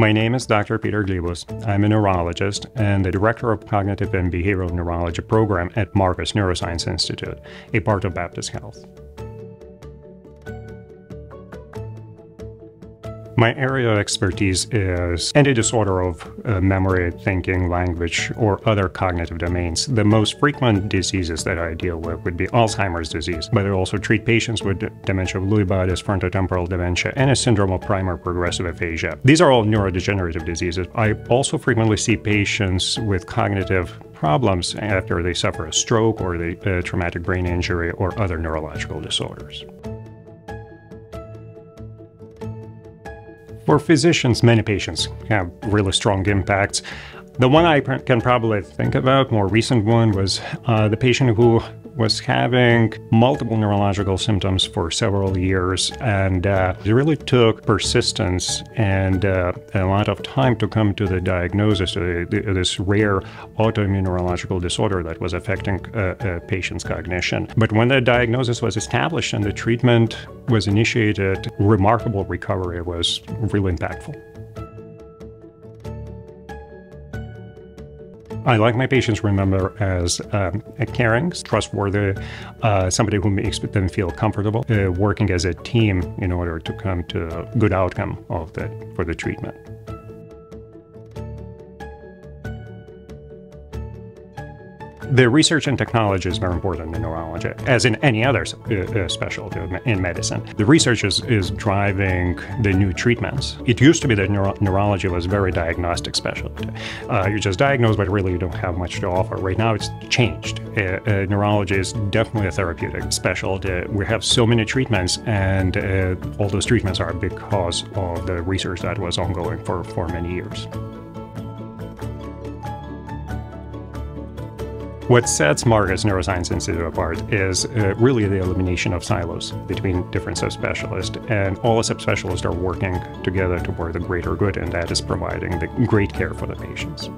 My name is Dr. Peter Gliebus. I'm a neurologist and the director of Cognitive and Behavioral Neurology program at Marcus Neuroscience Institute, a part of Baptist Health. My area of expertise is any disorder of uh, memory, thinking, language, or other cognitive domains. The most frequent diseases that I deal with would be Alzheimer's disease, but I also treat patients with dementia of Lewy bodies, frontotemporal dementia, and a syndrome of primary progressive aphasia. These are all neurodegenerative diseases. I also frequently see patients with cognitive problems after they suffer a stroke or a traumatic brain injury or other neurological disorders. For physicians, many patients have really strong impacts. The one I can probably think about, more recent one, was uh, the patient who was having multiple neurological symptoms for several years, and uh, it really took persistence and uh, a lot of time to come to the diagnosis of this rare autoimmune neurological disorder that was affecting a, uh, a patient's cognition. But when the diagnosis was established and the treatment was initiated, remarkable recovery was really impactful. I like my patients remember as um, caring, trustworthy, uh, somebody who makes them feel comfortable, uh, working as a team in order to come to a good outcome of the, for the treatment. The research and technology is very important in neurology, as in any other uh, uh, specialty in medicine. The research is, is driving the new treatments. It used to be that neuro neurology was very diagnostic specialty. Uh, you just diagnose, but really you don't have much to offer. Right now it's changed. Uh, uh neurology is definitely a therapeutic specialty. We have so many treatments, and uh, all those treatments are because of the research that was ongoing for, for many years. What sets Marcus Neuroscience Institute apart is uh, really the elimination of silos between different subspecialists, and all the subspecialists are working together toward the greater good, and that is providing the great care for the patients.